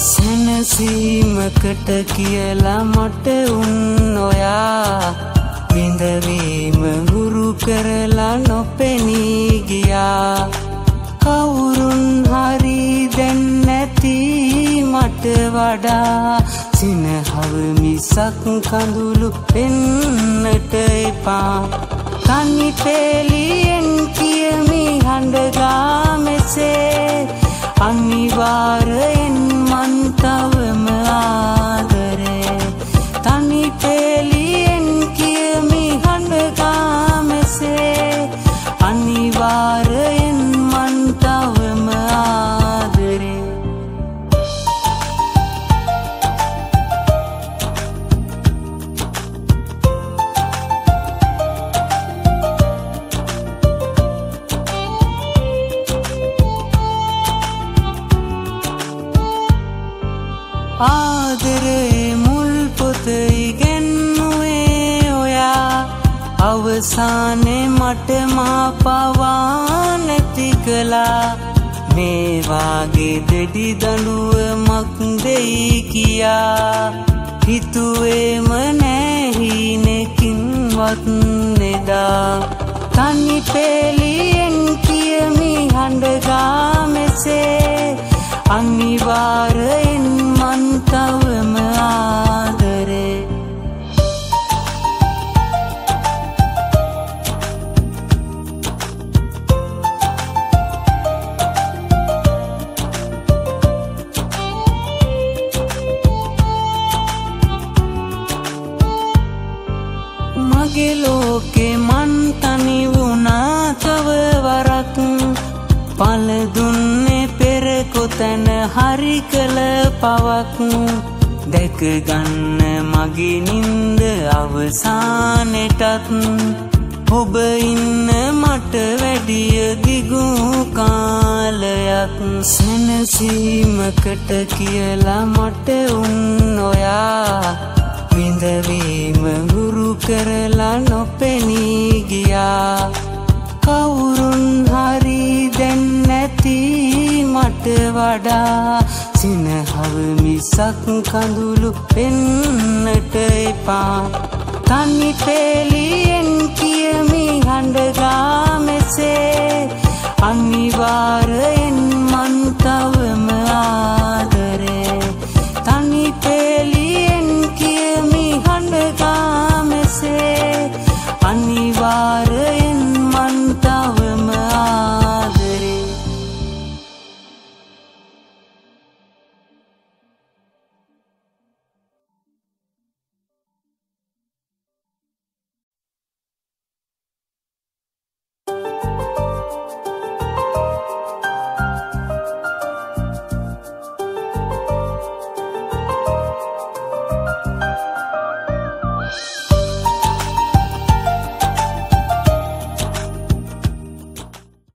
සැනසීමකට කියලා මට උන් ඔයා විඳවීම හුරු කරලා නොපෙනී ගියා. කවුරුන් හරි දැන් නැති මට වඩා. සිනහව මිසක් කඳුළු පෙන්නට එපා. තනි පෙලියෙන් කියමි හඬගා මෙසේ. අනිවාර්යෙන් ආදරේ මුල් පොත ඉගෙන්නුවේ ඔයා. අවසානේ මට මා පවා නැති කළා. මේවාගේ දෙඩි දඩුවමක් දෙයි කියා. හිතුවේම නැහිනෙකින්වත් නෙදා. තනි පෙලියෙන් කියමි හඬගා මෙසේ. මගේ ලෝකේ මන් තනි වුණා තව වරක්. පල දුන්නේ පෙර කොතැන හරි කළ පවක්. දැකගන්න මගේ නින්ද අවසානෙටත්. ඔබ ඉන්න මට වැඩිය දිගු කාලයක්. සැනසීමකට කියලා මට උන් ඔයා. විඳවීම හුරු කරලා නොපෙනී ගියා. කවුරුන් හරි දැන් නැති මට වඩා. සිනහව මිසක් කඳුළු පෙන්නට එපා. තනි පෙලියෙන් කියමි හඬගා මෙසේ. අනිවාර්යෙන් මන්තා